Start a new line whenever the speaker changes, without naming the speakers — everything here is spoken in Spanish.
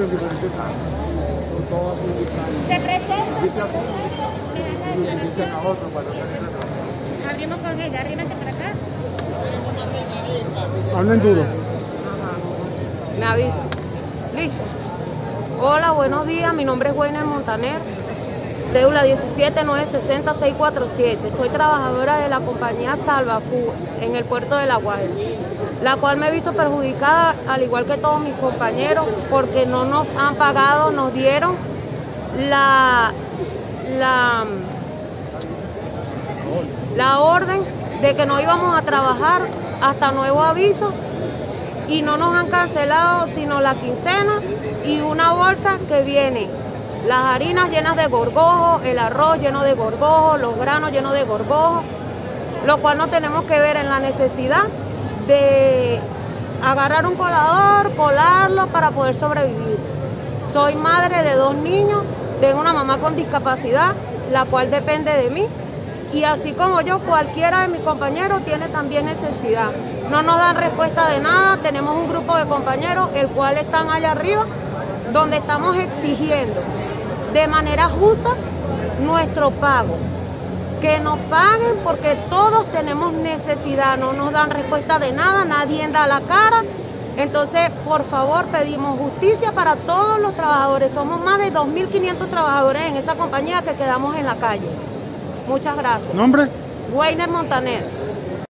Se presenta. Abrimos con ella, arrímate para acá.
Hablen duro.
Me avisa. Listo. Hola, buenos días. Mi nombre es Weiner Montaner. Cédula 17960-647. Soy trabajadora de la compañía Salvafu en el puerto de La Guaira, la cual me he visto perjudicada, al igual que todos mis compañeros, porque no nos han pagado, nos dieron la, la, la orden de que no íbamos a trabajar hasta nuevo aviso y no nos han cancelado sino la quincena y una bolsa que viene. Las harinas llenas de gorgojo, el arroz lleno de gorgojo, los granos llenos de gorgojo, lo cual no tenemos que ver en la necesidad de agarrar un colador, colarlo para poder sobrevivir. Soy madre de dos niños, tengo una mamá con discapacidad, la cual depende de mí. Y así como yo, cualquiera de mis compañeros tiene también necesidad. No nos dan respuesta de nada, tenemos un grupo de compañeros, el cual están allá arriba, donde estamos exigiendo de manera justa nuestro pago. Que nos paguen porque todos tenemos necesidad, no nos dan respuesta de nada, nadie da la cara. Entonces, por favor, pedimos justicia para todos los trabajadores. Somos más de 2.500 trabajadores en esa compañía que quedamos en la calle. Muchas gracias.
¿Nombre?
Weiner Montaner.